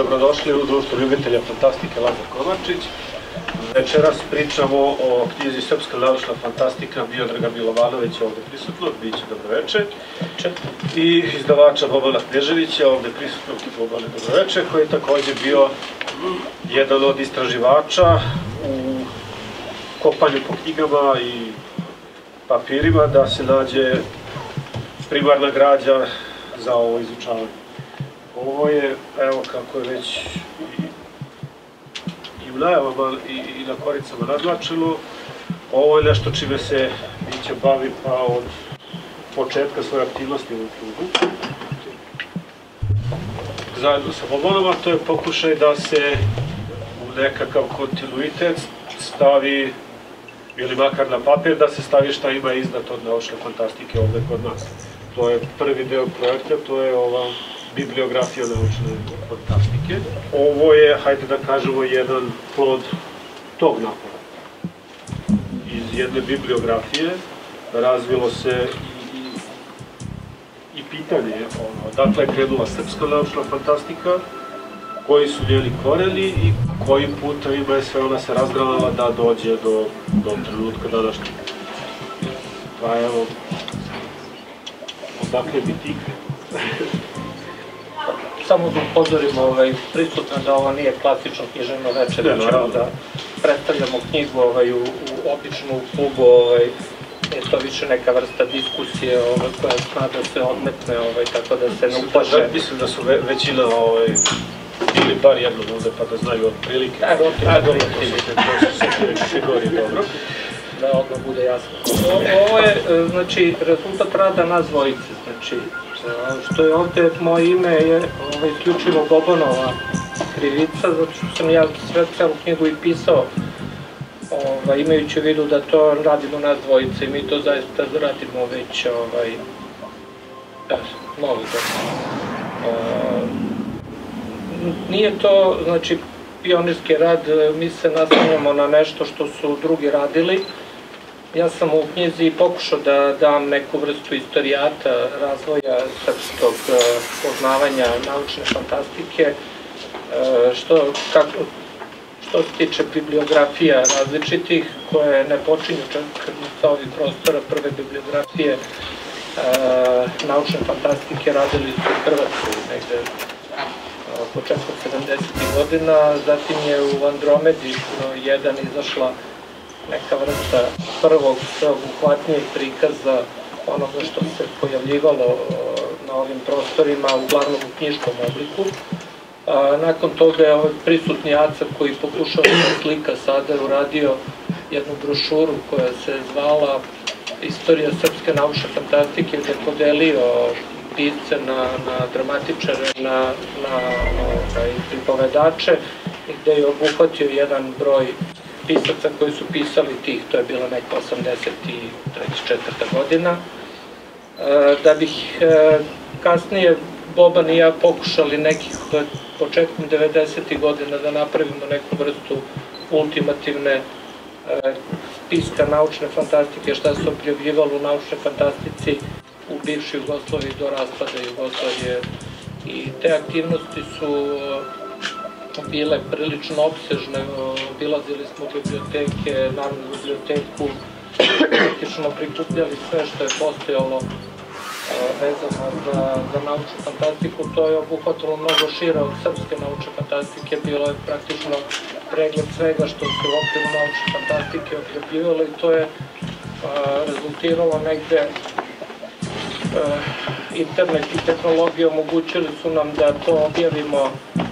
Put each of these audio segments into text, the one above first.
i dobrodošli u društvu ljubitelja fantastike Lazar Kovačić. Večeras pričamo o knjizi Srpska naučna fantastika Miodraga Milovanovića, ovde prisutnog, bit će dobroveče. I izdavača Bobana Kneževića, ovde prisutnog Bobana dobroveče, koji je takođe bio jedan od istraživača u kopanju po knjigama i papirima da se nađe primarna građa za ovo izučavanje. Ovo je, evo kako je već i, u najavama i, i na koricama nadlačilo, ovo je nešto čime se Mića bavi pa od početka svoje aktivnosti u klubu. Zajedno sa Bobonova to je pokušaj da se u nekakav kontinuitet stavi ili makar na papir da se stavi šta ima iznad od naučne fantastike ovde kod nas. To je prvi deo projekta, to je ova bibliografija naučne fantastike. Ovo je, hajde da kažemo, jedan plod tog napora. Iz jedne bibliografije razvilo se i, i, i pitanje, ono, dakle je krenula srpska naučna fantastika, koji su njeni koreni i kojim putovima je sve ona se razgranala da dođe do, do trenutka današnjeg. Pa evo, odakle bi ti Samo da upozorimo ovaj, prisutno da ovo nije klasično književno večer, da ćemo da predstavljamo knjigu ovaj, u, u običnu klubu, ovaj, je to više neka vrsta diskusije ovaj, koja zna da se odmetne, ovaj, tako da se ne uplaše. Mislim da su ve, većina ovaj, ili bar jednom ovde pa da znaju otprilike. Otprilike. Ajde, dobro, to su to su sve kategorije, dobro. da odmah bude jasno. Ovo je, e, znači, rezultat rada nas dvojice, znači, što je ovde moje ime je ovo, isključivo Bobanova krivica, zato što sam ja sve celu knjigu i pisao, ovaj, imajući u vidu da to radimo nas dvojice i mi to zaista radimo već ovaj, da, mnogo godina. E, nije to, znači, pionirski rad, mi se naslanjamo na nešto što su drugi radili. Ja sam u knjizi pokušao da dam neku vrstu istorijata razvoja srpskog e, poznavanja naučne fantastike, e, što, kako, što se tiče bibliografija različitih, koje ne počinju čak sa ovih prostora prve bibliografije e, naučne fantastike radili su u Hrvatskoj negde početkom 70. godina, zatim je u Andromedi 1 izašla neka vrsta prvog sveobuhvatnijeg prikaza onoga što se pojavljivalo e, na ovim prostorima, uglavnom u knjiškom obliku. A, nakon toga je ovaj prisutni Aca koji pokušao da slika sada je uradio jednu brošuru koja se zvala Istorija srpske naučne fantastike gde podelio pisce na, na dramatičare, na, na ovaj, pripovedače i gde je obuhvatio jedan broj pisaca koji su pisali tih, to je bila neka 83. godina. E, da bih e, kasnije Boban i ja pokušali nekih početkom 90. godina da napravimo neku vrstu ultimativne e, spiska naučne fantastike, šta se objavljivalo u naučnoj fantastici u bivšoj Jugoslaviji do raspada Jugoslavije i te aktivnosti su bile prilično opsežne, obilazili smo biblioteke, Narodnu biblioteku, praktično prikupljali sve što je postojalo vezano za, za naučnu fantastiku, to je obuhvatilo mnogo šire od srpske naučne fantastike, bilo je praktično pregled svega što se u okviru naučne fantastike objavljivalo i to je rezultiralo negde internet i tehnologija omogućili su nam da to objavimo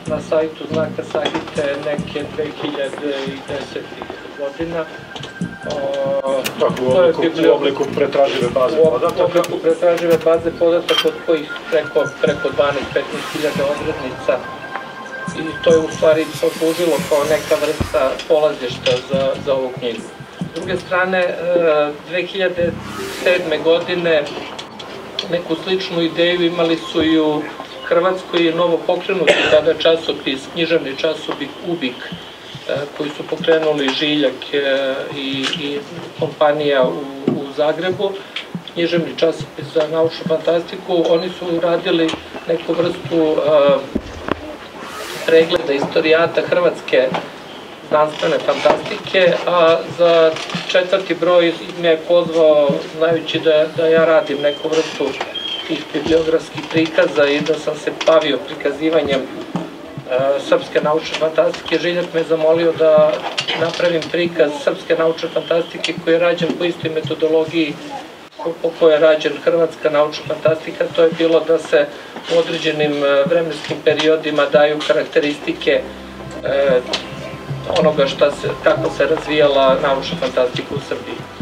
na sajtu znaka Sahite neke 2010. godina. O, Tako, u obliku, biblio- u obliku pretražive baze u podataka. obliku pretražive baze podataka od kojih preko, preko 12-15 hiljada odrednica i to je u stvari poslužilo kao neka vrsta polazišta za, za ovu knjigu. S druge strane, eh, 2007. godine neku sličnu ideju imali su i u Hrvatskoj je novo pokrenuti tada časopis, književni časopis Ubik, e, koji su pokrenuli Žiljak e, i, i kompanija u, u Zagrebu, književni časopis za naučnu fantastiku, oni su uradili neku vrstu e, pregleda istorijata Hrvatske znanstvene fantastike, a za četvrti broj me je pozvao, znajući da, da ja radim neku vrstu tih bibliografskih prikaza i da sam se bavio prikazivanjem e, srpske naučne fantastike. Žiljak me zamolio da napravim prikaz srpske naučne fantastike koji je rađen po istoj metodologiji po kojoj je rađen hrvatska naučna fantastika, to je bilo da se u određenim e, vremenskim periodima daju karakteristike e, onoga šta se, kako se razvijala naučna fantastika u Srbiji.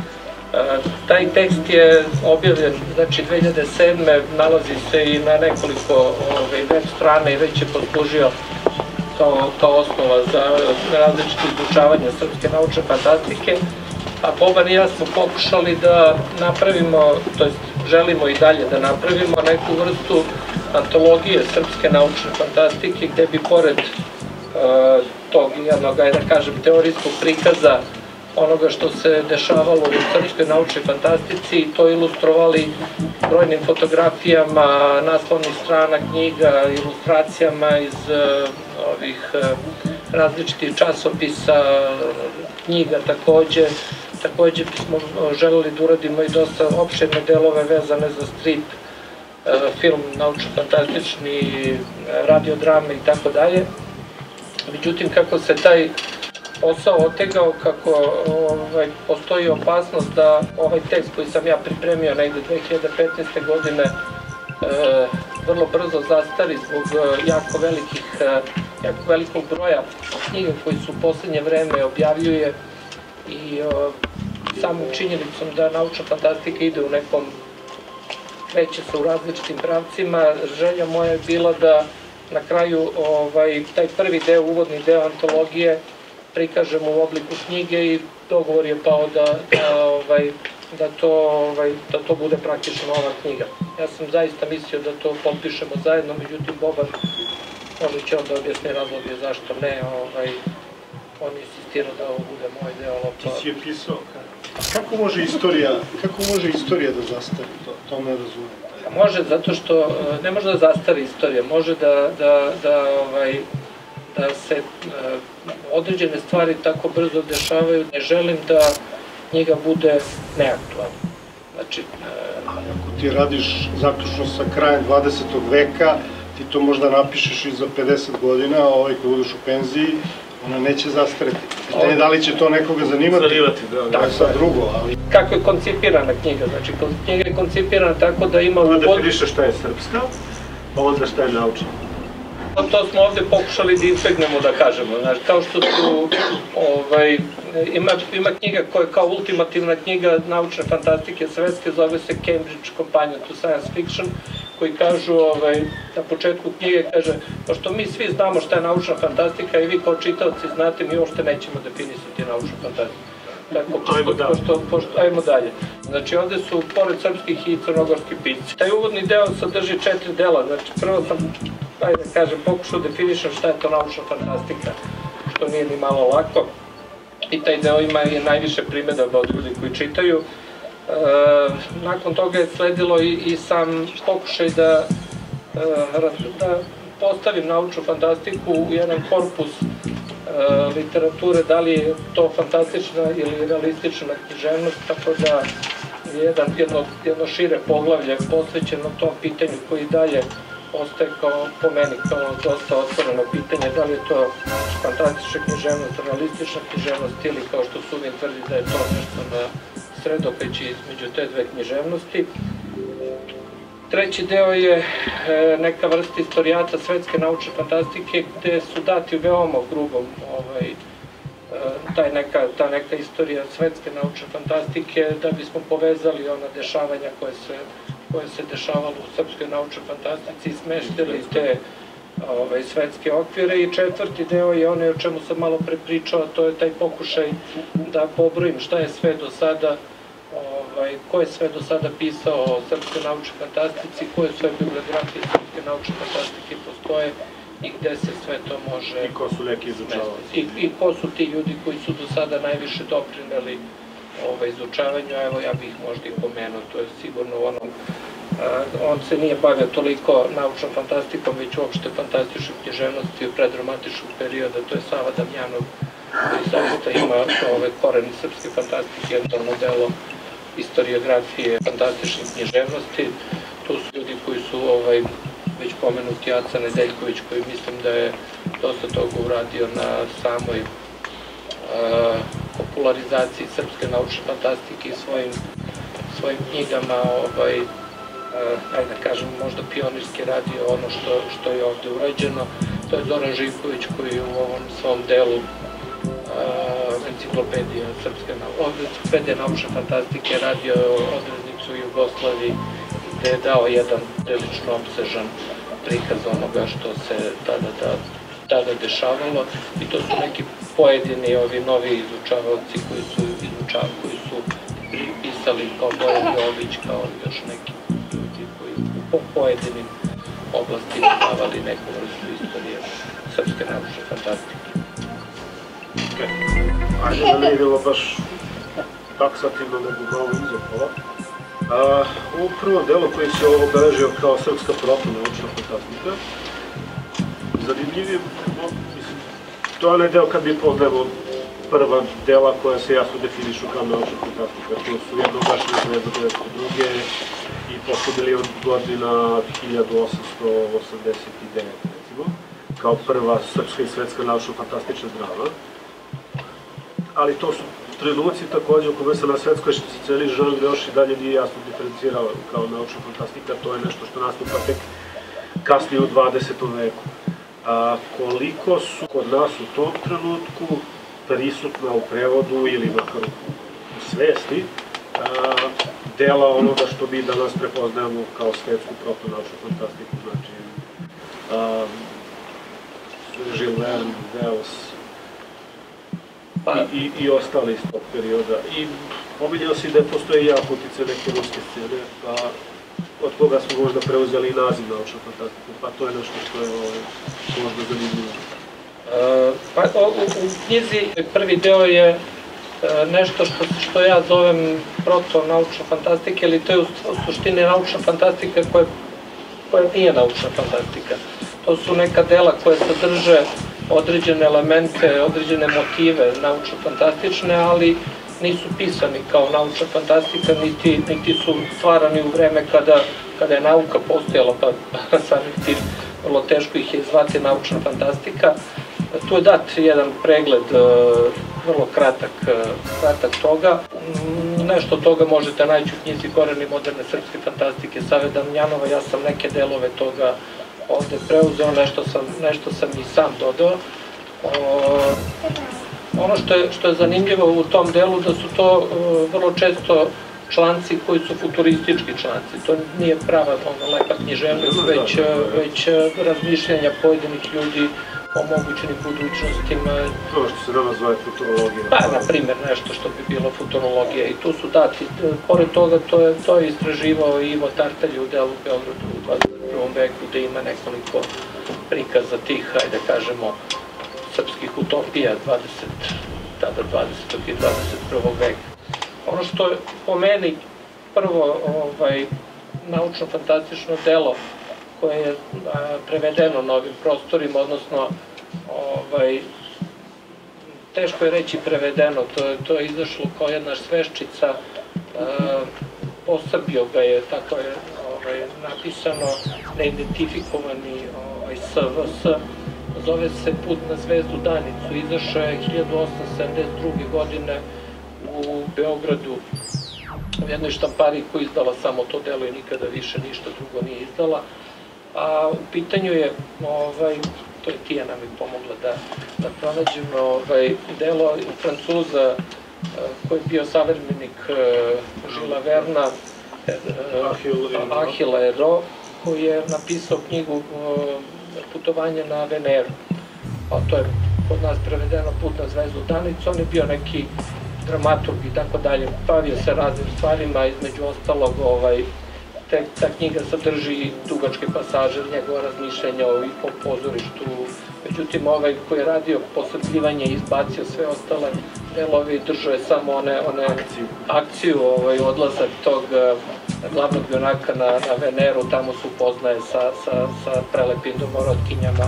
Taj tekst je objavljen, znači 2007. nalazi se i na nekoliko ovaj, web strana i već je poslužio kao, osnova za različite izučavanje srpske naučne fantastike a Boban i ja smo pokušali da napravimo, to jest želimo i dalje da napravimo neku vrstu antologije srpske naučne fantastike gde bi pored uh, tog jednog, da kažem, teorijskog prikaza onoga što se dešavalo u srpskoj naučnoj fantastici to ilustrovali brojnim fotografijama, naslovnih strana knjiga, ilustracijama iz uh, ovih uh, različitih časopisa, knjiga takođe, Takođe bismo želeli da uradimo i dosta opširne delove vezane za strip, e, film naučno-fantastični, radiodrame i tako dalje. Međutim, kako se taj posao otegao, kako ovaj, postoji opasnost da ovaj tekst koji sam ja pripremio negde 2015. godine e, vrlo brzo zastari zbog e, jako velikih, jako velikog broja knjiga koji su u poslednje vreme objavljuje i o, samom činjenicom da naučna fantastika ide u nekom kreće se u različitim pravcima, želja moja je bila da na kraju ovaj, taj prvi deo, uvodni deo antologije prikažemo u obliku knjige i dogovor je pao da, da, ovaj, da, to, ovaj, da to bude praktično ova knjiga. Ja sam zaista mislio da to potpišemo zajedno, međutim Boban možda će onda objasni razloge zašto ne, ovaj, on insistira da ovo bude moj deo lopta. Ti si je pisao Kako može istorija, kako može istorija da zastari, to, to ne razumem. Može, zato što e, ne može da zastari istorija, može da, da, da, ovaj, da se e, određene stvari tako brzo dešavaju, ne želim da knjiga bude neaktualna. Znači, e, Ako ti radiš zaključno sa krajem 20. veka, ti to možda napišeš i za 50 godina, a ovaj kad budeš u penziji, ona neće zastareti. Pitanje da li će to nekoga zanimati, Zanimati, da, da. je sad drugo, ali kako je koncipirana knjiga? Znači, knjiga je koncipirana tako da ima... Ona uvod- definiše šta je srpska, pa onda šta je naučna. To smo ovde pokušali da izbegnemo da kažemo, znači, kao što su, ovaj, ima, ima knjiga koja je kao ultimativna knjiga naučne fantastike svetske, zove se Cambridge Companion to Science Fiction, koji kažu, ovaj, na početku knjige kaže, pošto mi svi znamo šta je naučna fantastika i vi kao čitaoci znate, mi uopšte nećemo definisati naučnu fantastiku. Tako, pošto, Ajmo dalje. pošto, pošto, ajmo dalje. Znači, ovde su, pored srpskih i crnogorskih pisci. Taj uvodni deo sadrži četiri dela. Znači, prvo sam, ajde da kažem, pokušao da definišem šta je to naučna fantastika, što nije ni malo lako. I taj deo ima i najviše primedaba od ljudi koji čitaju. E, nakon toga je sledilo i, i sam pokušaj da, e, da postavim naučnu fantastiku u jedan korpus e, literature, da li je to fantastična ili realistična književnost, tako da je jedan, jedno, jedno šire poglavlje posvećeno tom pitanju koji dalje ostaje kao, po meni kao dosta otvoreno pitanje, da li je to fantastična književnost, realistična književnost ili kao što Suvin tvrdi da je to nešto na sredopeći između te dve književnosti. Treći deo je e, neka vrsta istorijata svetske naučne fantastike gde su dati u veoma grubom ovaj, e, taj neka, ta neka istorija svetske naučne fantastike da bismo povezali ona dešavanja koje se, koje se dešavalo u srpskoj naučnoj fantastici smeštili te ovaj, svetske okvire i četvrti deo je onaj o čemu sam malo pre pričao, to je taj pokušaj da pobrojim šta je sve do sada ovaj, ko je sve do sada pisao o srpskoj naučnoj fantastici, koje sve bibliografije srpske naučne fantastike postoje i gde se sve to može I ko su neki izučavali. I, I ko su ti ljudi koji su do sada najviše doprineli ovaj, izučavanju, evo ja bih ih možda i pomenuo, to je sigurno u onom on se nije bavio toliko naučnom fantastikom, već uopšte fantastičnom književnosti u predromantičnog perioda, to je Sava Damjanov, koji zaista ima ove koreni srpske fantastike, jedno delo istoriografije fantastične književnosti. To su ljudi koji su ovaj, već pomenuti Aca Nedeljković, koji mislim da je dosta toga uradio na samoj popularizaciji srpske naučne fantastike i svojim, svojim knjigama ovaj, uh, ajde da kažem, možda pionirski radio ono što, što je ovde urađeno. To je Zoran Živković koji u ovom svom delu uh, enciklopedija srpske enciklopedija naučne fantastike radio odrednicu Jugoslaviji gde je dao jedan prilično obsežan prikaz onoga što se tada, da, tada dešavalo i to su neki pojedini ovi novi izučavalci koji su izučavali, koji su pisali kao Bojan Jović, kao još neki ljudi koji po pojedinim oblastima davali neku vrstu istorije srpske naučne fantastike. Ajde da ne idemo baš taksativno nego malo izopola. U prvom delu koji se obeležio kao srpska proto-naučna fantastika, zanimljiv je, no, mislim, to je onaj deo kad mi poznajemo prva dela koja se jasno definišu kao naučna fantastika. To su jednogašne zvezde 1902. i posle milion godina 1889, recimo, kao prva srpska i svetska naučno fantastična drama. Ali to su trenuci takođe u kome se na svetskoj celi žanr još i dalje nije jasno diferencirao kao naučna fantastika, to je nešto što nastupa tek kasnije u 20. veku. A, koliko su kod nas u tom trenutku prisutna u prevodu ili makar u svesti a, dela onoga što mi danas prepoznajemo kao svetsku protonaučnu fantastiku, znači a, Jules Verne, Deus, Pa, i, i, ostali iz tog perioda. I pominjao si da postoje jak utice neke ruske scene, pa od koga smo možda preuzeli i naziv naučna fantastika, pa to je nešto što je ovaj, možda zanimljivo. E, pa, o, u, knjizi prvi deo je e, nešto što, što ja zovem proto-naučna fantastika, ili to je u, suštini naučna fantastika koja, koja nije naučna fantastika. To su neka dela koje sadrže određene elemente, određene motive naučno-fantastične, ali nisu pisani kao naučna fantastika, niti, niti su stvarani u vreme kada, kada je nauka postojala, pa samih tim vrlo teško ih je zvati naučna fantastika. Tu je dat jedan pregled, e, vrlo kratak, e, kratak toga. Nešto toga možete naći u knjizi Koreni moderne srpske fantastike Save Damjanova, ja sam neke delove toga ovde preuzeo, nešto sam, nešto sam i sam dodao. Ono što je, što je zanimljivo u tom delu da su to o, vrlo često članci koji su futuristički članci. To nije prava ono, lepa književnost, već, već razmišljanja pojedinih ljudi o mogućenim budućnostima. To što se danas zove futurologija. Pa, na primjer, nešto što bi bilo futurologija i tu su dati. Pored toga, to je, to je istraživao Ivo Tartalj u delu Beogradu u 21. veku, gde ima nekoliko prikaza tih, ajde da kažemo, srpskih utopija 20, tada 20. i 21. veka. Ono što je po meni prvo ovaj, naučno-fantastično delo koje je a, prevedeno na ovim prostorima, odnosno ovaj, teško je reći prevedeno, to, je, to je izašlo kao jedna sveščica, a, posrbio ga je, tako je ovaj, napisano, neidentifikovani ovaj, SVS, zove se Put na zvezdu Danicu, izašao je 1872. godine u Beogradu u jednoj štampari koja je izdala samo to delo i nikada više ništa drugo nije izdala. A u pitanju je, ovaj, to je Tijana mi pomogla da, da pronađem, ovaj, delo Francuza koji je bio savremenik Žila Verna, Ahila Ero, koji je napisao knjigu Putovanje na Veneru. A to je kod nas prevedeno Put na zvezdu Danicu, on je bio neki dramaturg i tako dalje, bavio se raznim stvarima, između ostalog ovaj, te, ta knjiga sadrži dugačke pasaže, njegova razmišljenja o, o pozorištu, međutim ovaj koji je radio posrpljivanje i izbacio sve ostale delovi drže samo one, one akciju, akciju ovaj, odlazak tog eh, glavnog junaka na, na Veneru, tamo se upoznaje sa, sa, sa prelepim domorotkinjama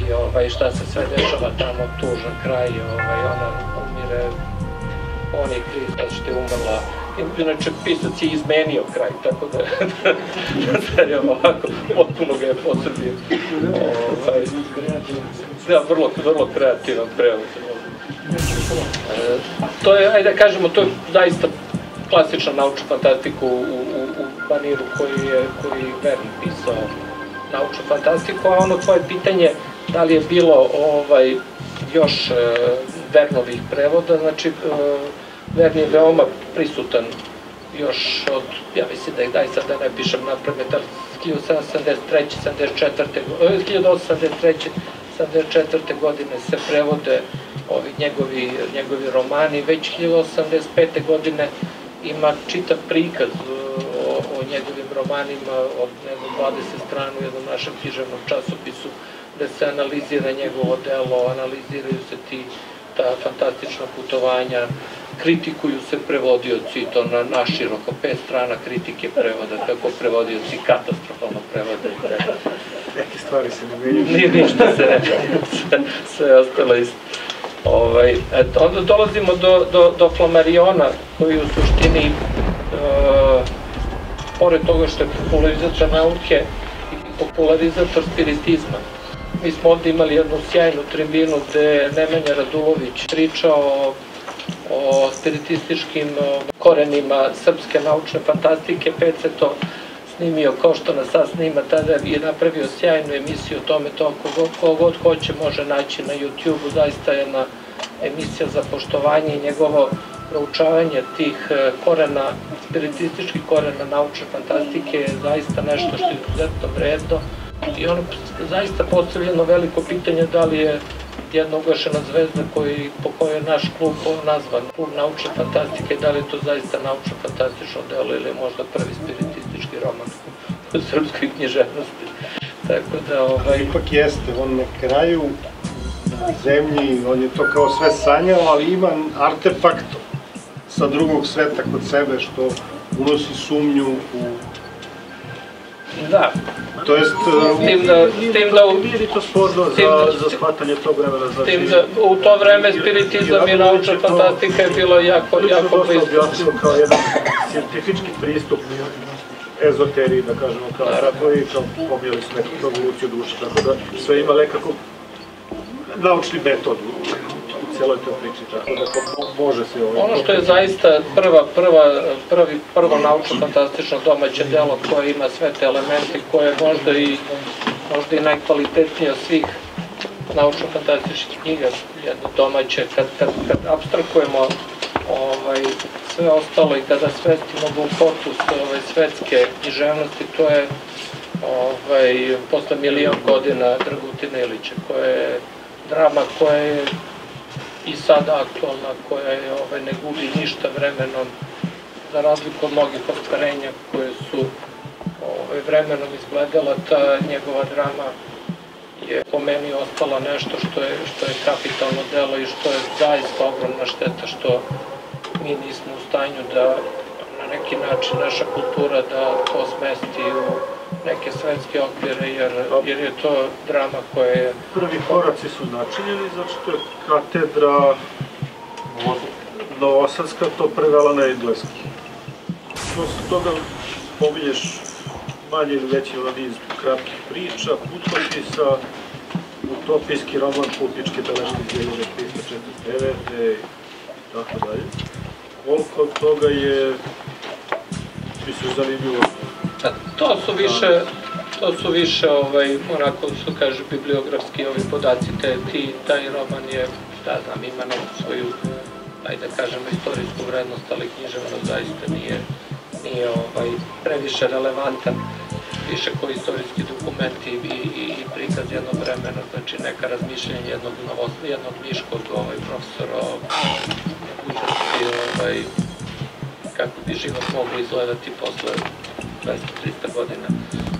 i ovaj, šta se sve dešava tamo, tužan kraj, ovaj, ona umire, on je kriv zato što je umrla. Inače, pisac je izmenio kraj, tako da, da je ovako, potpuno ga je posrbio. Ovaj, da, vrlo, vrlo kreativan prevod. E, to je, ajde da kažemo, to je zaista klasična naučna fantastika u, u, u maniru koji je, koji je Verne pisao naučnu fantastiku, a ono tvoje pitanje da li je bilo ovaj još e, Vernovih prevoda, znači e, Je veoma prisutan još od, ja mislim da ih daj sad da ne pišem napravne, da 1773. 74. 1873. 74. godine se prevode ovi njegovi, njegovi romani, već 1085. godine ima čitav prikaz o, o njegovim romanima od nego 20 strana u jednom našem književnom časopisu gde se analizira njegovo delo, analiziraju se ti ta fantastična putovanja, kritikuju se prevodioci, to na naširoko, pet strana kritike prevoda, kako prevodioci katastrofalno prevode. Neke stvari se ne menjaju. Nije ništa se ne sve, sve ostalo isto. Ovaj, eto, onda dolazimo do, do, do Flamariona, koji u suštini, e, pored toga što je popularizator nauke i popularizator spiritizma, mi smo ovde imali jednu sjajnu tribinu gde Nemanja Radulović pričao o, o spiritističkim korenima srpske naučne fantastike, Pece to snimio kao što nas sad snima, tada je napravio sjajnu emisiju o tome, to kogod, kogod hoće može naći na YouTube-u, zaista jedna emisija za poštovanje i njegovo proučavanje tih e, korena, spiritističkih korena naučne fantastike je zaista nešto što je izuzetno vredno. I ono zaista postavlja jedno veliko pitanje da li je jedna ugašena zvezda koji, po kojoj je naš klub nazvan, klub naučne fantastike, da li je to zaista naučno fantastično delo ili možda prvi spiritistički roman u srpskoj književnosti. Tako da, ovaj... Ipak jeste, on na kraju zemlji, on je to kao sve sanjao, ali ima artefakt sa drugog sveta kod sebe što unosi sumnju u Da, To jest... tim da, s tim da, u- Nije ni to tim za, da- za shvatanje tog vremena. Znači, tim da u to vreme spiritizam i naučna fantastika je bilo jako, jako dosta blisko. objasnilo kao jedan scientifički pristup ezoteriji, da kažemo, kao tako i kao pobijali su neku revoluciju duše, tako da sve ima nekako naučni metod u, u cijeloj toj priči, tako da može se ovaj... Ono što je zaista prva, prva, prvi, prvo naučno fantastično domaće delo koje ima sve te elemente koje je možda i, možda i najkvalitetnije od svih naučno fantastičnih knjiga, jedno domaće, kad, kad, kad abstrakujemo ovaj, sve ostalo i kada svestimo glupotu ovaj, svetske književnosti, to je ovaj, posle milion godina Dragutine Ilića, koja je drama koja je i sada aktualna, koja je, ovaj, ne gubi ništa vremenom, za razliku od mnogih ostvarenja koje su ovaj, vremenom izgledala, ta njegova drama je po meni ostala nešto što je, što je kapitalno delo i što je zaista ogromna šteta što mi nismo u stanju da na neki način naša kultura da to smesti u neke svetske okvire, jer, jer je to drama koja je Prvi koraci su načinjeni, znači to je katedra Novosadska to prevela na engleski. Posle toga pominješ manje ili veći niz kratkih priča, putkopisa, utopijski roman Putničke beležke 1349. i tako dalje. Koliko toga je, misliš, zanimljivo? A to su više, to su više, ovaj, onako što kaže, bibliografski ovi podaci, te, ti, taj roman je, da znam, ima neku svoju, ajde da kažemo, istorijsku vrednost, ali književno zaista nije, nije ovaj, previše relevantan, više koji istorijski dokumenti i, i, i prikaz jednog vremena, znači neka razmišljenja jednog, novo, jednog niškog ovaj, profesora o mogućnosti ovaj, kako bi život mogao izgledati posle 200-300 godina.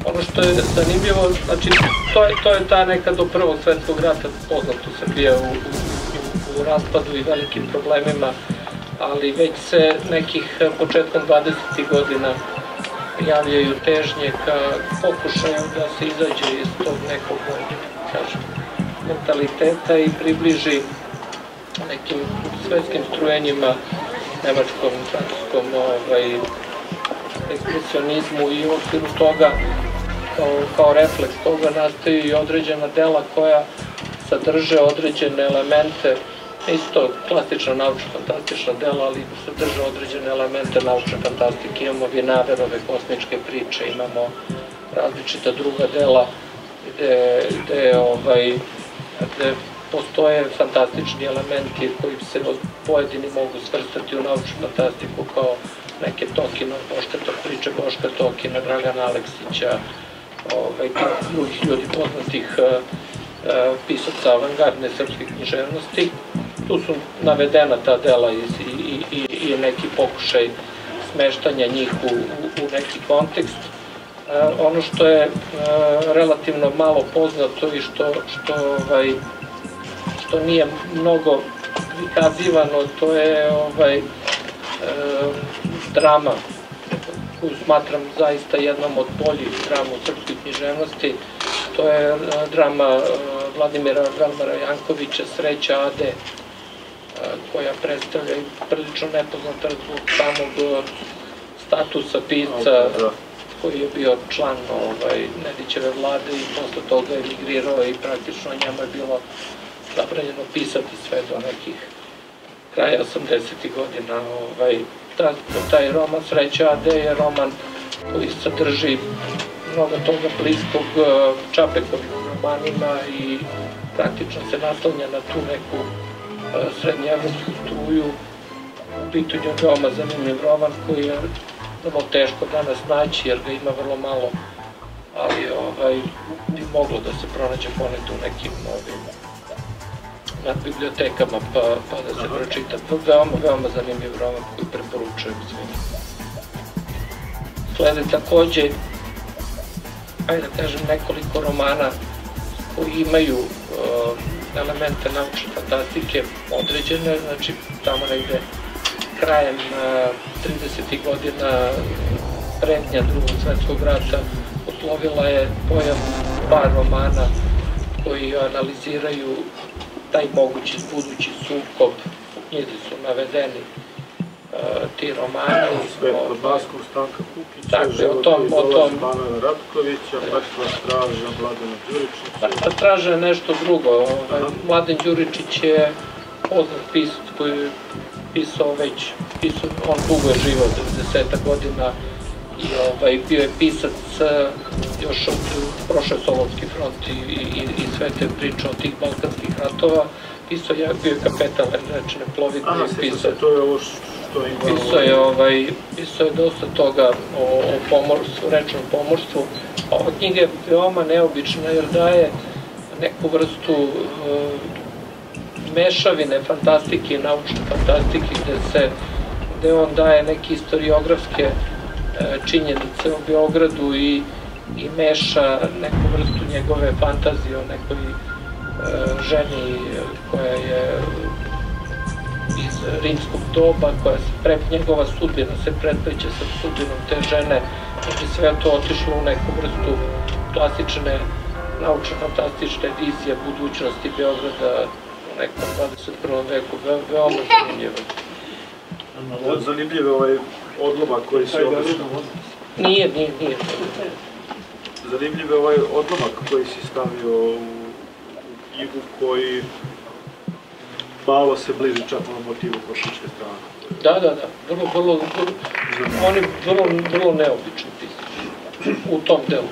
Ono što je zanimljivo, znači, to je, to je ta neka do prvog svetskog rata poznata Srbija u, u, u, raspadu i velikim problemima, ali već se nekih početkom 20. godina javljaju težnje ka pokušaju da se izađe iz tog nekog, kažem, mentaliteta i približi nekim svetskim strujenjima, nemačkom, francuskom, ovaj, ekspresionizmu i u okviru toga kao, kao refleks toga nastaju i određena dela koja sadrže određene elemente isto klasična naučna fantastična dela, ali sadrže određene elemente naučne fantastike. Imamo Vinaverove kosmičke priče, imamo različita druga dela gde, gde, ovaj, gde postoje fantastični elementi koji se pojedini mogu svrstati u naučnu fantastiku kao neke Tokina, Boška to priče Boška Tokina, Dragana Aleksića, ovaj, drugih ljudi poznatih uh, pisaca avangardne srpske književnosti. Tu su navedena ta dela i, i, i, i neki pokušaj smeštanja njih u, u, u neki kontekst. Uh, ono što je relativno malo poznato i što, što, ovaj, što nije mnogo prikazivano, to je ovaj, drama koju smatram zaista jednom od boljih drama u srpskoj književnosti. To je e, drama e, Vladimira Velmara Jankovića Sreća Ade, e, koja predstavlja prilično nepoznata zbog samog statusa pisca koji je bio član ovaj, Nedićeve vlade i posle toga emigrirao i praktično njemu je bilo zabranjeno pisati sve do nekih kraja 80. godina. Ovaj, ta, taj roman Sreća AD je roman koji sadrži mnogo toga bliskog e, Čapekovim romanima i praktično se naslanja na tu neku e, srednjevropsku struju. U pitanju je veoma zanimljiv roman koji je vrlo teško danas naći jer ga ima vrlo malo, ali ovaj, bi moglo da se pronađe ponete u nekim ovim na bibliotekama pa, pa da se pročita. Veoma, veoma zanimljiv roman koji preporučujem svima. Slede takođe, ajde da kažem, nekoliko romana koji imaju uh, elemente naučne fantastike određene, znači tamo negde krajem uh, 30. godina prednja drugog svetskog rata uslovila je pojam par romana koji analiziraju taj mogući budući sukob, u knjizi su navedeni uh, ti romani. Svetla Baskog, Stanka Kukića, tako, o tom, o tom, Banana Ratkovića, Mrtva straža, Mladena Đuričića. Mrtva straža je nešto drugo. Ovaj, Mladen Đuričić je poznat pisac koji je pisao već, pisao, on dugo je živao, 90 godina, i ovaj, bio je pisac uh, još od prošle Solovski front i, i, i sve te priče od tih balkanskih ratova. Pisao je, bio je kapetan rečne plovidbe i pisao. to je ovo što ima... Pisao je, ovaj, pisao je dosta toga o, o pomorstvu, rečnom pomorstvu. Ova knjiga je veoma neobična jer daje neku vrstu uh, mešavine fantastike i naučne fantastike gde se gde on daje neke historiografske E, činjenice o Beogradu i, i meša neku vrstu njegove fantazije o nekoj e, ženi koja je iz rimskog doba, koja se pre, njegova sudbina se pretpreće sa sudbinom te žene, znači sve to otišlo u neku vrstu klasične naučno-fantastične vizije budućnosti Beograda u nekom 21. veku, ve, veoma zanimljivo. Zanimljiv je ovaj odlomak koji si obično... Nije, nije, nije. Zanimljiv je ovaj odlomak koji si stavio u, knjigu koji malo se bliži čak na motivu kosmičke strane. Da, da, da. Vrlo, vrlo, vrlo, on vrlo, vrlo neobičan pisac u tom delu.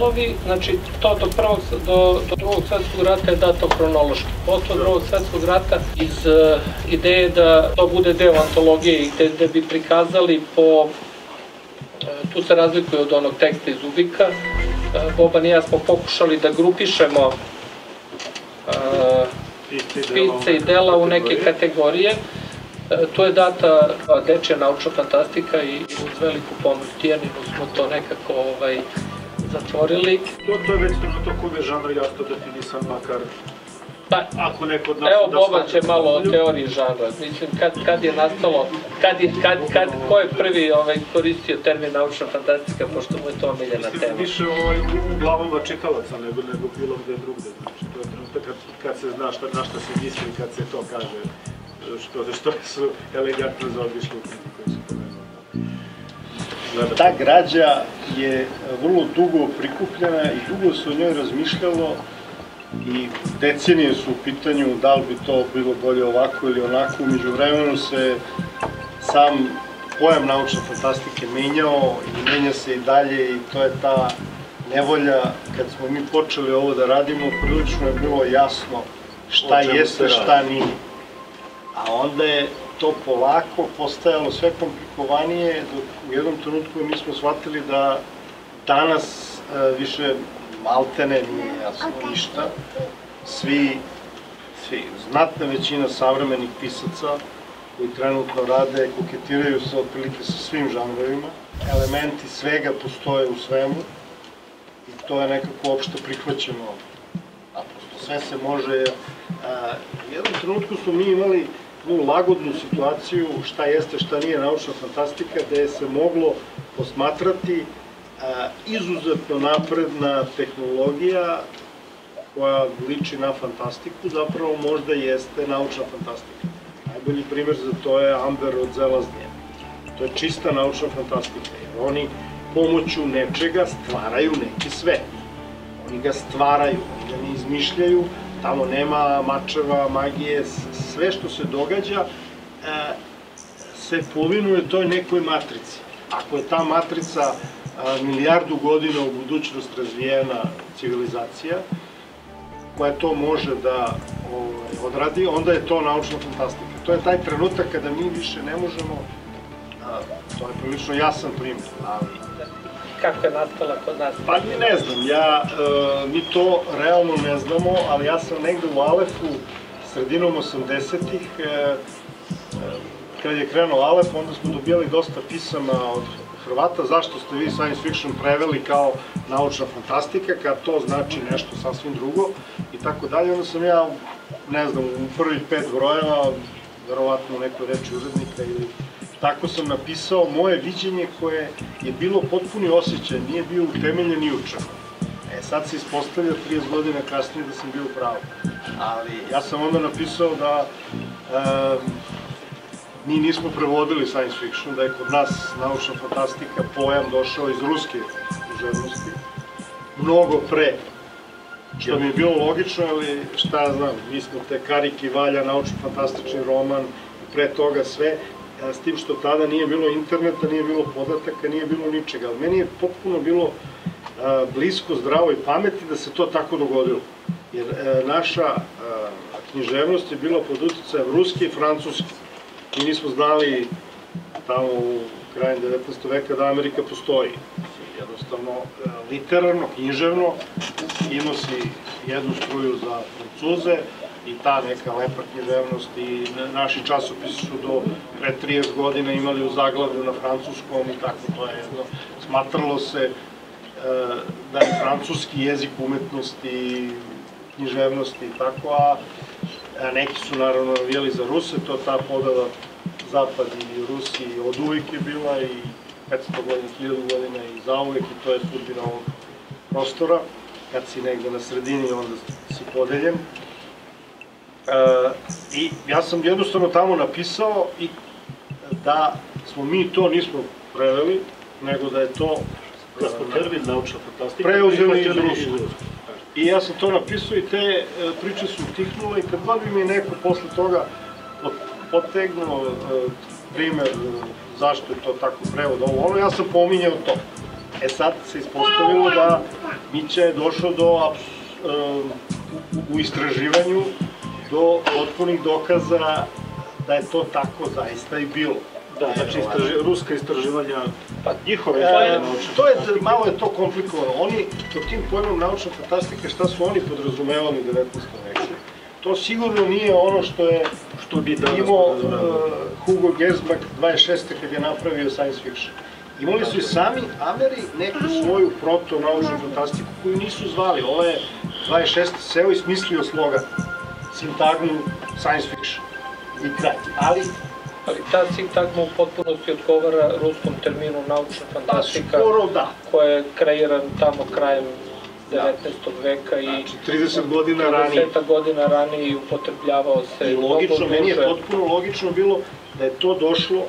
Delovi, znači to do prvog, do, do drugog svetskog rata je dato kronološki. Posle drugog svetskog rata iz uh, ideje da to bude deo antologije i gde, gde bi prikazali po tu se razlikuje od onog teksta iz Ubika. E, Boban i ja smo pokušali da grupišemo spice i dela u neke kategorije. Tu je data dečja naučna fantastika i uz veliku pomoć Tijaninu smo to nekako ovaj, zatvorili. To, to je već to koji je žanr jasno definisan, makar Pa, ako neko od nas... Evo da shvati. će malo o teoriji žanra. Mislim, kad, kad je nastalo, kad je, kad, kad, ko je prvi ovaj, koristio termin naučna fantastika, pošto mu je to omiljena Mislim, tema. više ovaj, u, u glavama čitalaca nego, nego bilo gde drugde. Znači, to je trenutak kad, kad se zna šta, na šta se misli, kad se to kaže, što, što su elegantno zaobišli to ne znam. Gledati. Ta građa je vrlo dugo prikupljena i dugo se o njoj razmišljalo i decenije su u pitanju da li bi to bilo bolje ovako ili onako. Umeđu vremenu se sam pojam naučne fantastike menjao i menja se i dalje i to je ta nevolja. Kad smo mi počeli ovo da radimo, prilično je bilo jasno šta jeste, šta nije. A onda je to polako postajalo sve komplikovanije, dok u jednom trenutku mi smo shvatili da danas e, više maltene nije jasno ništa. Svi, svi, znatna većina savremenih pisaca koji trenutno rade, koketiraju se otprilike sa svim žanrovima. Elementi svega postoje u svemu i to je nekako opšte prihvaćeno. Naprosto sve se može... A, u jednom trenutku smo mi imali jednu lagodnu situaciju šta jeste, šta nije naučna fantastika, gde se moglo posmatrati a, izuzetno napredna tehnologija koja liči na fantastiku, zapravo možda jeste naučna fantastika. Najbolji primer za to je Amber od Zelaznije. To je čista naučna fantastika, jer oni pomoću nečega stvaraju neki svet. Oni ga stvaraju, oni ga ne izmišljaju, tamo nema mačeva, magije, sve što se događa e, se povinuje toj nekoj matrici. Ako je ta matrica a, milijardu godina u budućnost razvijena civilizacija, koja to može da ovaj, odradi, onda je to naučna fantastika. To je taj trenutak kada mi više ne možemo, to je prilično jasan primjer, ali Kako je nastala kod nas? Pa ni ne znam, ja, e, mi to realno ne znamo, ali ja sam negde u Alefu sredinom 80-ih, e, e, kad je krenuo Alef, onda smo dobijali dosta pisama od Hrvata, zašto ste vi science fiction preveli kao naučna fantastika, kad to znači nešto sasvim drugo i tako dalje, onda sam ja, ne znam, u prvih pet brojeva, verovatno u nekoj reči urednika ili tako sam napisao moje viđenje koje je bilo potpuni osjećaj, nije bio utemeljen ni učen. E, sad se ispostavlja 30 godina kasnije da sam bio u pravu. Ali ja sam onda napisao da e, mi nismo prevodili science fiction, da je kod nas naučna fantastika pojam došao iz ruske književnosti, mnogo pre Što mi je bilo logično, ali šta znam, mi smo te Kariki Valja, naučno-fantastični roman, pre toga sve, s tim što tada nije bilo interneta, nije bilo podataka, nije bilo ničega. Ali meni je potpuno bilo a, blisko zdravoj pameti da se to tako dogodilo. Jer e, naša a, književnost je bila pod uticajem ruske i francuske. Mi nismo znali tamo u krajem 19. veka da Amerika postoji. Jednostavno, e, literarno, književno, imao si jednu struju za Francuze i ta neka lepa književnost i na- naši časopisi su do pre 30 godina imali u zaglavlju na francuskom i tako to je jedno. Smatralo se e, da je francuski jezik umetnosti, književnosti i tako, a neki su naravno navijali za Ruse, to ta podela Zapad i Rusi od uvijek je bila i 500 godina, 1000 godina i zauvek i to je sudbina ovog prostora. Kad si negde na sredini, onda si podeljen. E, I ja sam jednostavno tamo napisao i da smo mi to nismo preveli, nego da je to Da smo termin naučna fantastika Preuzeli iz ruskog. I ja sam to napisao i te e, priče su utihnule i kad god bi mi neko posle toga pot- potegnuo e, primer zašto je to tako prevod ovo ono, ja sam pominjao to. E sad se ispostavilo da Mića je došao do u istraživanju do potpunih dokaza da je to tako zaista i bilo. Da, znači istraži, ruska istraživanja, Pa, njihove E, naučne to je, fantastike. malo je to komplikovano. Oni, pod tim pojmom naučna fantastika, šta su oni podrazumevali u 19. veku? To sigurno nije ono što je što bi danas imao uh, Hugo Gersbach 26. kad je napravio science fiction. Imali su i sami Ameri neku svoju proto-naučnu fantastiku koju nisu zvali. Ovo je 26. seo i smislio slogan, sintagmu science fiction. I kraj. Ali, ali ta sintagma u potpunosti odgovara ruskom terminu naučna pa fantastika, skoro da. koja je kreiran tamo krajem 19. veka i Znači, 30 godina ranije. 30 godina ranije i upotrebljavao se I logično, meni je potpuno logično bilo da je to došlo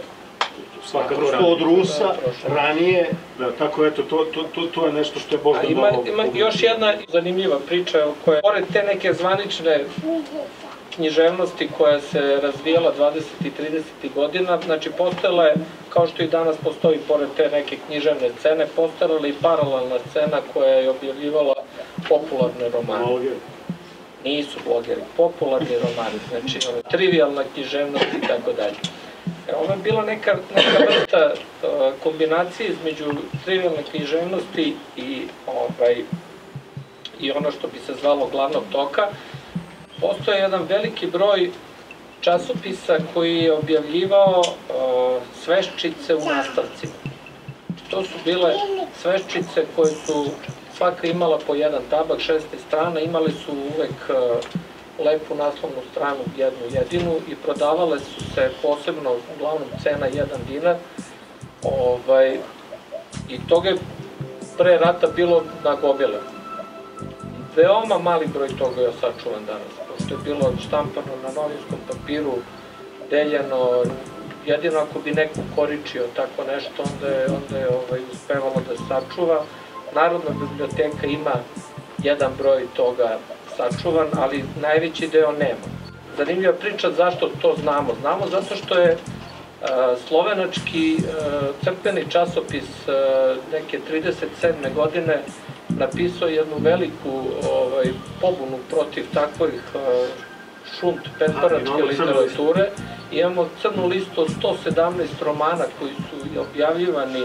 Svakako naprosto ranije. od Rusa ranije. Da, tako eto, to, to, to, to je nešto što je možda A ima, novo. ima još jedna zanimljiva priča o kojoj, pored te neke zvanične književnosti koja se razvijala 20. i 30. godina, znači postojala je, kao što i danas postoji pored te neke književne scene, postojala je i paralelna scena koja je objavljivala popularne romane. Nisu blogeri, popularni romani, znači trivialna književnost i tako dalje. E, Ovo je bila neka, neka vrsta uh, kombinacije između trivialne književnosti i, ovaj, i ono što bi se zvalo glavnog toka. Postoje jedan veliki broj časopisa koji je objavljivao uh, sveščice u nastavcima. To su bile sveščice koje su svaka imala po jedan tabak, šeste strana, imali su uvek uh, lepu naslovnu stranu, jednu jedinu i prodavale su se posebno, uglavnom cena 1 dinar. Ovaj, I toga je pre rata bilo na gobile. Veoma mali broj toga je sačuvan danas, pošto je bilo štampano na novinskom papiru, deljeno, jedino ako bi neko koričio tako nešto, onda je, onda je ovaj, uspevalo da sačuva. Narodna biblioteka ima jedan broj toga sačuvan, ali najveći deo nema. Zanimljiva priča zašto to znamo. Znamo zato što je a, slovenački a, crkveni časopis a, neke 37. godine napisao jednu veliku ovaj, pobunu protiv takvih šunt petparačke literature. Imamo crnu listu od 117 romana koji su objavljivani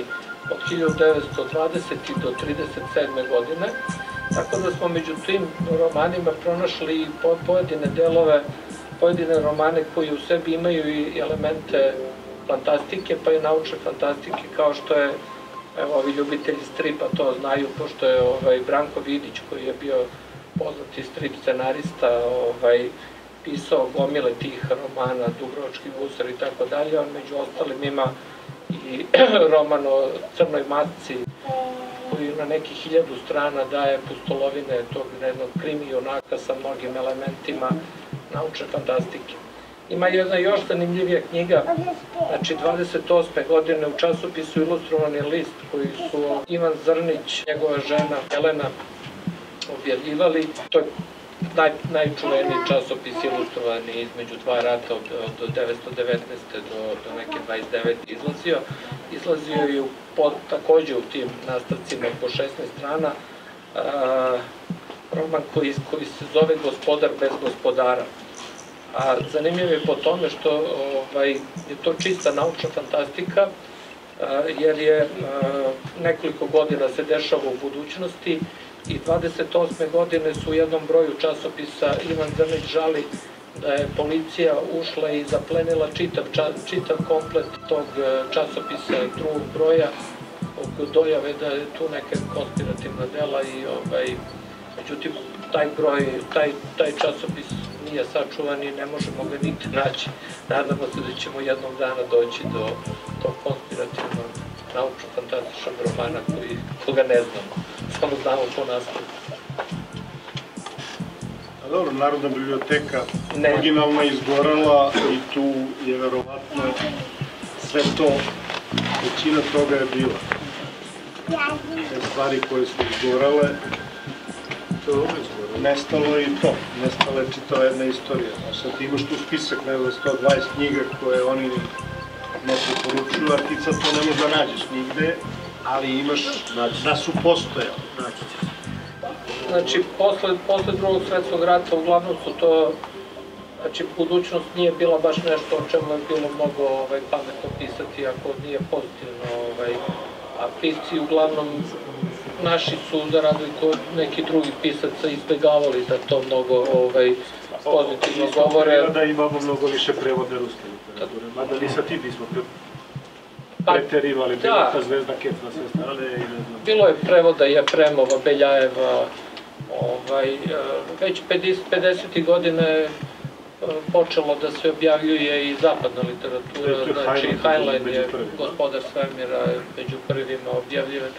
od 1920. do 37. godine. Tako da smo među tim romanima pronašli i po- pojedine delove, pojedine romane koji u sebi imaju i elemente fantastike, pa i naučne fantastike, kao što je, evo, ovi ljubitelji stripa to znaju, pošto je ovaj, Branko Vidić, koji je bio poznati strip scenarista, ovaj, pisao gomile tih romana, Dubrovački gusar i tako dalje, on među ostalim ima i roman o Crnoj matci, koji na nekih hiljadu strana daje pustolovine tog jednog krimi junaka sa mnogim elementima naučne fantastike. Ima jedna još zanimljivija knjiga, znači 28. godine u časopisu Ilustrovani list koji su Ivan Zrnić, njegova žena Jelena objavljivali. To je naj, najčuveniji časopis ilustrovani između dva rata od, od 1919. do, do neke 29. izlazio. Izlazio je u, takođe u tim nastavcima po 16 strana roman koji, koji se zove Gospodar bez gospodara. A zanimljiv je po tome što ovaj, je to čista naučna fantastika, jer je nekoliko godina se dešava u budućnosti i 28. godine su u jednom broju časopisa Ivan Zrnić žali da je policija ušla i zaplenila čitav, ča, čitav komplet tog e, časopisa drugog broja oko dojave da je tu neka konspirativna dela i ovaj, međutim taj broj, taj, taj časopis nije sačuvan i ne možemo ga nigde naći. Nadamo se da ćemo jednog dana doći do tog konspirativnog naučno-fantastičnog romana koji, koga ne znamo, samo znamo po nastavu. A dobro, Narodna biblioteka Ne. originalno je izgorala i tu je verovatno sve to, većina toga je bila. Te stvari koje su izgorale, nestalo je i to, nestala je čitava jedna istorija. A sad imaš tu spisak, ne znam, 120 knjiga koje oni ne preporučuju, a ti sad to ne možeš da nađeš nigde, ali imaš da su postojali. Naći će se. Znači, posle, posle drugog svetskog rata uglavnom su to Znači, budućnost nije bila baš nešto o čemu je bilo mnogo ovaj, pametno pisati, ako nije pozitivno. Ovaj, a pisci uglavnom naši su, za razliku od nekih drugih pisaca, izbegavali da to mnogo ovaj, pozitivno govore. Da imamo mnogo više prevode ruske literature, mada ni sa pre- Pa, preterivali, bila da. ta zvezda Kecna sve stale i ne znam. Bilo je prevoda Jepremova, Beljajeva, ovaj, e, već 50, 50. godina je e, počelo da se objavljuje i zapadna literatura, je znači među je prvima. gospodar svemira među prvima objavljivan.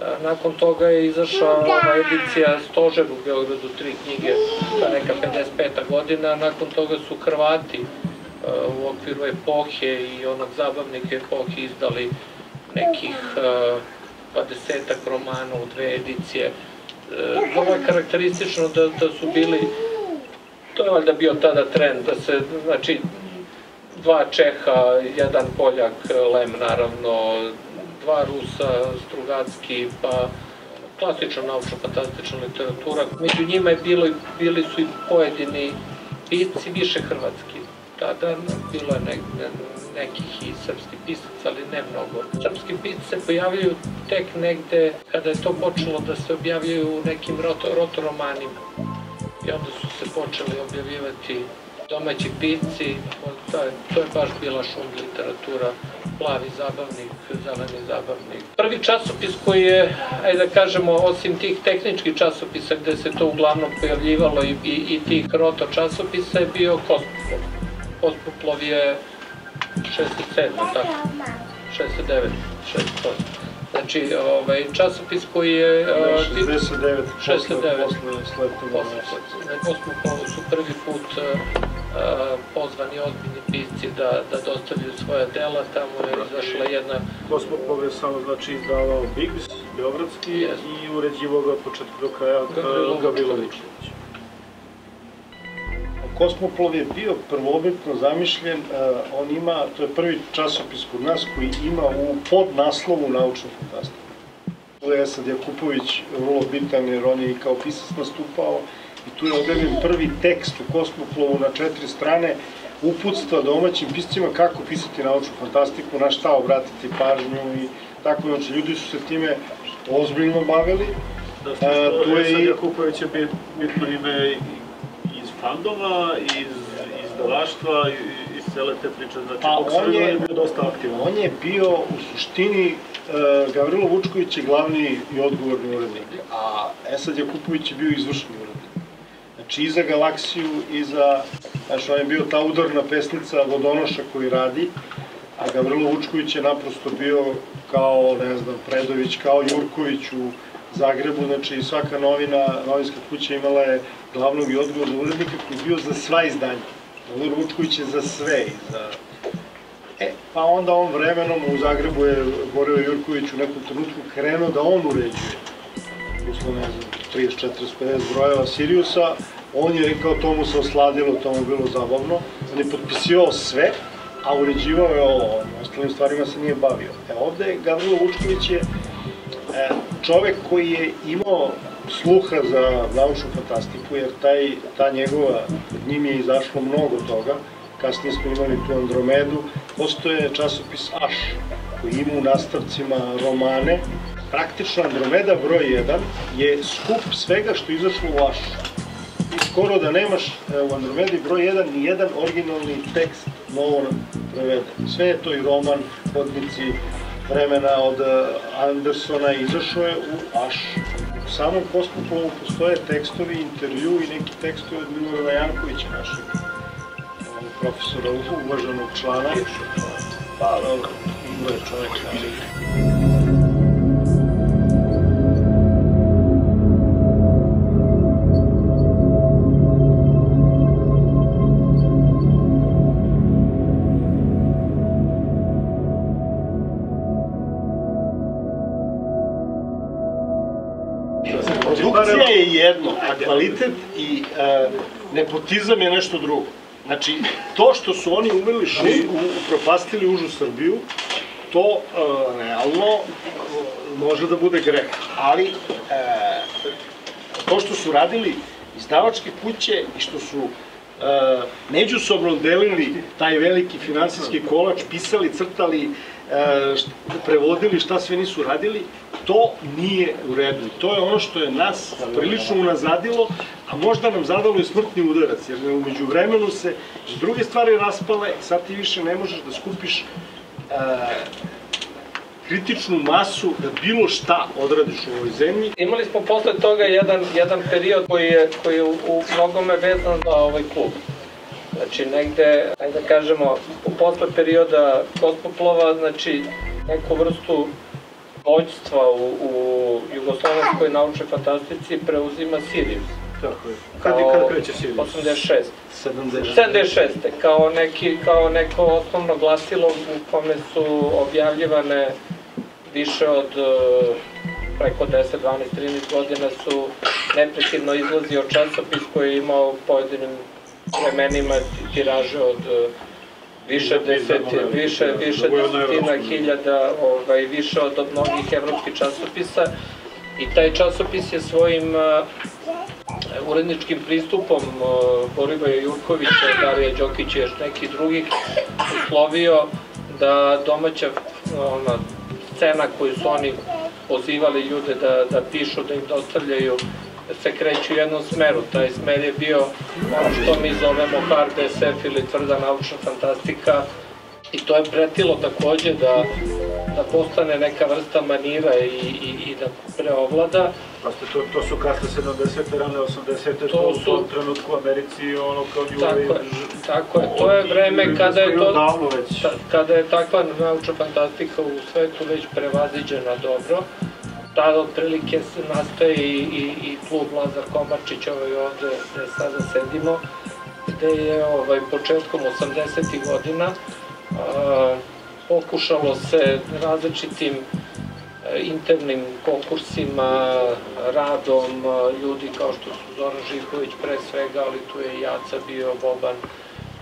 E, Nakon toga je izašla ova edicija Stožer u Beogradu, tri knjige, ta neka 55. godina, nakon toga su Hrvati u okviru epohe i onog zabavnika epohe izdali nekih e, 20 romana u dve edicije. E, Vrlo je karakteristično da, da su bili, to je valjda bio tada trend, da se, znači, dva Čeha, jedan Poljak, Lem naravno, dva Rusa, Strugacki, pa klasična naučno-fantastična literatura. Među njima je bilo, i- bili su i pojedini pisci, više hrvatski. Tada bilo je ne, ne, nekih i srpski pisac, ali ne mnogo. Srpski pisci se pojavljaju tek negde kada je to počelo da se objavljaju u nekim roto, rotoromanima. I onda su se počeli objavljivati domaći pisci, to je, to je baš bila šum literatura, plavi zabavnik, zeleni zabavnik. Prvi časopis koji je, ajde da kažemo, osim tih tehničkih časopisa gde se to uglavnom pojavljivalo i, i, i tih roto časopisa je bio Kosmoplov. Kosmoplov je 67, tako, 69, 68. Znači, ovaj, časopis koji je... a, ti- 69, 69. posle sletova. Na Kosmopolu su prvi put e, e, pozvani ozbiljni pisci da, da dostavljaju svoja dela, tamo je izašla jedna Kosmopov je samo znači izdavao Biggs, Beogradski, Jeste. i uređivo ga od početka do kraja Gavrilo Kosmoplov je bio prvobitno zamišljen, e, on ima, to je prvi časopis kod nas koji ima u podnaslovu naučnu fantastiku. Tu je Esad Jakupović vrlo bitan jer on je i kao pisac nastupao i tu je objavljen prvi tekst u Kosmoplovu na četiri strane uputstva domaćim piscima kako pisati naučnu fantastiku, na šta obratiti pažnju i tako, znači ljudi su se time ozbiljno bavili. Da, A, tu je Esad Jakupović je bit- bitno ime i- iz fandova, iz izdavaštva, iz cele te priče, znači Pa, on je- je bio dosta aktivan. On je bio u suštini, e, Gavrilo Vučković je glavni i odgovorni urednik, a Esad Jakupović je bio izvršni urednik. Znači i za Galaksiju i za, znači on je bio ta udarna pesnica vodonoša koji radi, a Gavrilo Vučković je naprosto bio kao, ne znam, Predović, kao Jurković u Zagrebu, znači svaka novina, novinska kuća imala je glavnog i odgovornog urednika koji je bio za sva izdanja. Gavrilo Vučković je za sve i za E, pa onda on vremenom u Zagrebu je Borio Jurković u nekom trenutku krenuo da on uređuje uslo, ne znam, 30, 40, 50 brojeva Siriusa, on je rekao, to mu se osladilo, to mu bilo zabavno, on je potpisivao sve, a uređivao je ovo, ostalim stvarima se nije bavio. E, ovde Gavrilo Vučković je e, čovek koji je imao sluha za naučnu fantastiku, jer taj, ta njegova, njim je izašlo mnogo toga, kasnije smo imali tu Andromedu, postoje časopis Aš, koji ima u nastavcima romane. Praktično Andromeda broj 1 je skup svega što je izašlo u Ašu. I skoro da nemaš e, u Andromedi broj 1 ni jedan originalni tekst novo preveden. Sve je to i roman, hodnici vremena od e, Andersona izašao je u Aš. U samom Kosmopolu postoje tekstovi, intervju i neki tekstovi od Milorada Jankovića našeg ovog profesora, uvaženog člana. Pa, dobro, je čovjek, jedno, a kvalitet i e, nepotizam je nešto drugo. Znači, to što su oni umeli šu, upropastili užu Srbiju, to e, realno e, može da bude greh. Ali, e, to što su radili izdavačke kuće i što su e, međusobno delili taj veliki finansijski kolač, pisali, crtali, e, prevodili šta sve nisu radili, to nije u redu. I to je ono što je nas prilično unazadilo, a možda nam zadalo i smrtni udarac, jer umeđu vremenu se druge stvari raspale, sad ti više ne možeš da skupiš e, kritičnu masu da bilo šta odradiš u ovoj zemlji. Imali smo posle toga jedan, jedan period koji je, koji je u, u mnogome vezan za ovaj klub. Znači negde, ajde da kažemo, posle perioda Kosmoplova, znači neku vrstu vođstva u, u jugoslovenskoj naučnoj fantastici preuzima Sirius. Tako je. Kad, je- kad kreće Sirius? 86. 70. 76. Kao, neki, kao neko osnovno glasilo u kome su objavljivane više od e, preko 10, 12, 13 godina su neprekidno izlazio časopis koji je imao pojedinim vremenima tiraže od e, više deseti, više, više desetina hiljada, ovaj, više od mnogih evropskih časopisa. I taj časopis je svojim e, uredničkim pristupom e, Borivoja Jurkovića, Darija Đokića i još nekih drugih uslovio da domaća ona, scena koju su oni pozivali ljude da, da pišu, da im dostavljaju se kreću u jednom smeru. Taj smer je bio ono što mi zovemo hard SF ili tvrda naučna fantastika i to je pretilo takođe da, da postane neka vrsta manira i, i, i da preovlada. Prosto to, to su kasne 70. rane 80. To To, su- u tom trenutku u Americi ono kao New Tako tako je. To je vreme kada je to... Ta- kada je takva naučna fantastika u svetu već prevaziđena dobro, tada otprilike nastaje i, i, i klub Lazar Komarčić ovaj ovde gde sada sedimo, gde je ovaj, početkom 80. godina a, pokušalo se različitim e, internim konkursima, radom, a, ljudi kao što su Zoran Živković pre svega, ali tu je i Jaca bio, Boban,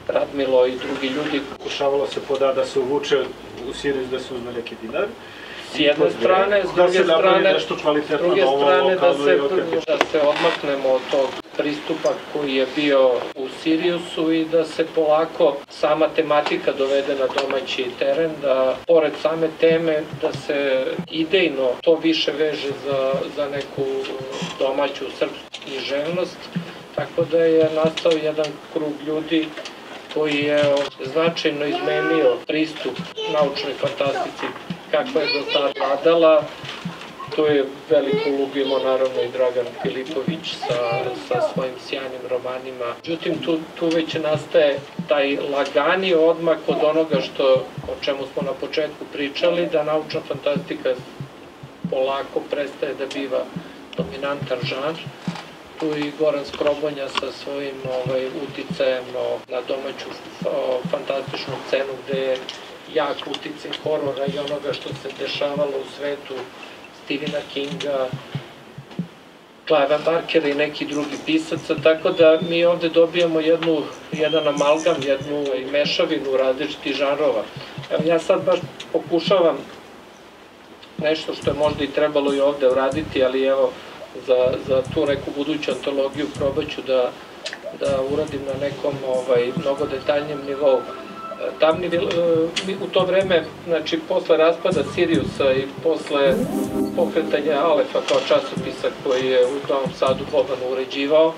Radmilo i drugi ljudi Pokušavalo se poda da se uvuče u Sirius da se uzme neki dinar. S jedne strane, s da druge napravi strane, nešto kvalitetno druge strane da se, da se odmaknemo od tog pristupa koji je bio u Siriusu i da se polako sama tematika dovede na domaći teren, da pored same teme da se idejno to više veže za, za neku domaću srpsku književnost, tako da je nastao jedan krug ljudi koji je značajno izmenio pristup naučnoj fantastici kakva je do tada vladala. To je veliku imao naravno i Dragan Filipović sa, sa svojim sjajnim romanima. Međutim, tu, tu već nastaje taj lagani odmak od onoga što, o čemu smo na početku pričali, da naučna fantastika polako prestaje da biva dominantan žanr. Tu i Goran Skrobonja sa svojim ovaj, uticajem na domaću o, fantastičnu scenu gde je jak uticaj horora i onoga što se dešavalo u svetu Stephena Kinga, Clive Barkera i neki drugi pisaca, tako da mi ovde dobijamo jednu, jedan amalgam, jednu mešavinu različitih žanrova. Evo, ja sad baš pokušavam nešto što je možda i trebalo i ovde uraditi, ali evo, za, za tu neku buduću antologiju probaću da, da uradim na nekom ovaj, mnogo detaljnijem nivou. Tamni, e, u to vreme, znači posle raspada Siriusa i posle pokretanja Alefa kao časopisa koji je u Novom Sadu Boban uređivao,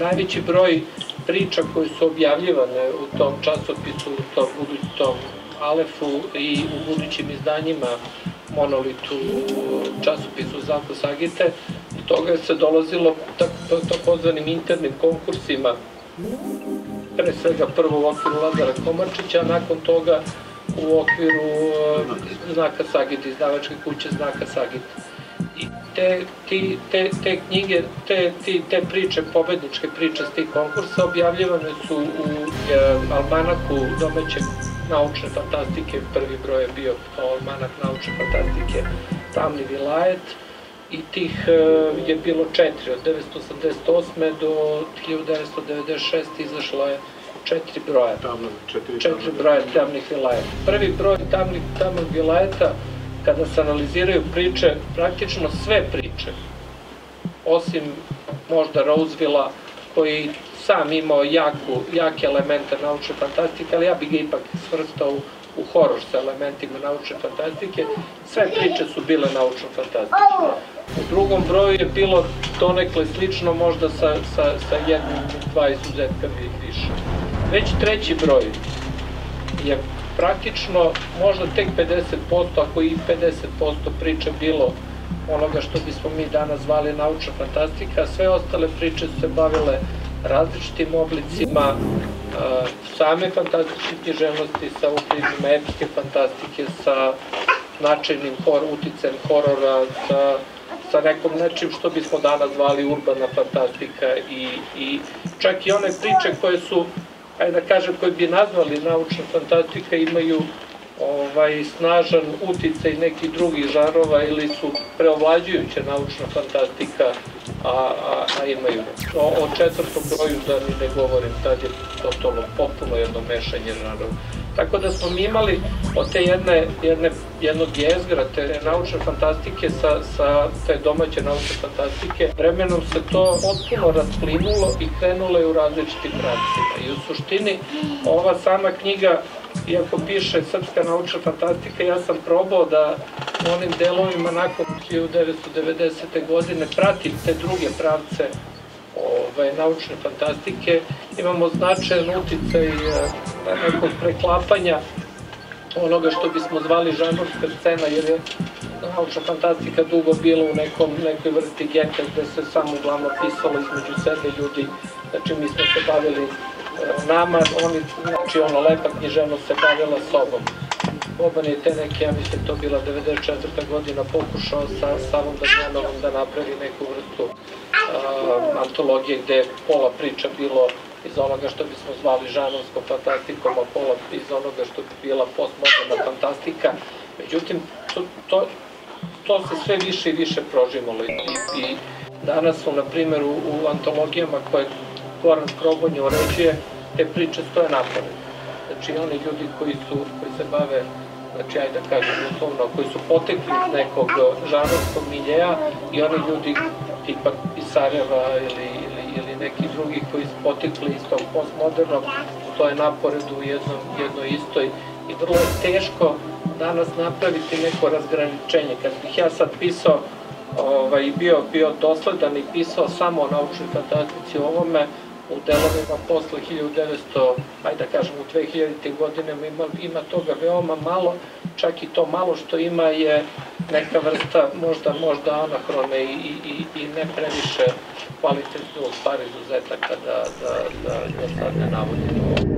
najveći broj priča koje su objavljivane u tom časopisu, u tom budućem Alefu i u budućim izdanjima monolitu časopisu Zako Sagite, toga je se dolazilo tako- takozvanim internim konkursima pre svega prvo u okviru Lazara Komarčića, a nakon toga u okviru e, znaka Sagit, izdavačke kuće znaka Sagit. I te, ti, te, te knjige, te, ti, te priče, pobedničke priče s tih konkursa objavljivane su u e, almanaku domaće naučne fantastike, prvi broj je bio almanak naučne fantastike Tamni Vilajet, i tih e, je bilo četiri, od 1988. do 1996. izašlo je četiri broja Tamo, četiri, četiri broja tamnih vilajeta. Prvi broj tamnih, tamnih vilajeta, kada se analiziraju priče, praktično sve priče, osim možda Rosevilla, koji sam imao jaku, jake elemente naučne fantastike, ali ja bih ga ipak svrstao u, u horor sa elementima naučne fantastike. Sve priče su bile naučno fantastične. U drugom broju je bilo donekle slično, možda sa, sa, sa jednim, dva izuzetka vi- više. Već treći broj je praktično možda tek 50%, ako i 50% priče bilo onoga što bismo mi danas zvali naučna fantastika, sve ostale priče su se bavile različitim oblicima uh, same fantastične književnosti sa uključima epske fantastike, sa značajnim hor, uticajem horora, sa, sa nekom nečim što bismo danas zvali urbana fantastika i, i čak i one priče koje su ajde da kažem, koji bi nazvali naučna fantastika imaju ovaj snažan uticaj nekih drugih žarova ili su preovlađujuća naučna fantastika, a, a, a imaju. O, o četvrtom broju da ni ne govorim, tad je totalno potpuno jedno mešanje žarova. Tako da smo mi imali od te jedne, jedne, jednog jezgra, te naučne fantastike sa, sa te domaće naučne fantastike, vremenom se to potpuno rasplinulo i krenulo je u različitim pravcima. I u suštini ova sama knjiga iako piše srpska naučna fantastika, ja sam probao da u onim delovima nakon 1990. godine pratim te druge pravce ovaj, naučne fantastike. Imamo značajan uticaj eh, nekog preklapanja onoga što bismo zvali žanrovska scena, jer je naučna fantastika dugo bila u nekom, nekoj vrsti geta gde se samo uglavnom pisalo između sebe ljudi. Znači mi smo se bavili e, nama, oni, znači ono lepa književnost se bavila sobom. Boban je te neke, ja mislim to bila 94. godina, pokušao sa Savom Damjanovom da napravi neku vrstu uh, antologije gde je pola priča bilo iz onoga što bismo zvali žanovskom fantastikom, a pola iz onoga što bi bila postmoderna fantastika. Međutim, to, to, to se sve više i više prožimalo i, i danas su, na primjer, u, u antologijama koje Goran Krobonje uređuje, te priče stoje napore. Znači, oni ljudi koji, su, koji se bave znači ajde da kažem uslovno, koji su potekli iz nekog žanovskog miljeja i oni ljudi tipa iz Sarajeva ili, ili, ili neki drugi koji su potekli iz tog postmodernog, to je napored u jednom, jednoj istoj i vrlo je teško danas napraviti neko razgraničenje. Kad bih ja sad pisao ovaj, bio, bio dosledan i pisao samo o naučnoj fantastici ovome, u delovima posle 1900, ajde da kažem u 2000. godine ima, ima toga veoma malo, čak i to malo što ima je neka vrsta možda možda anahrone i, i, i ne previše kvalitetnog par izuzetaka da, da, da, da sad ne navodim.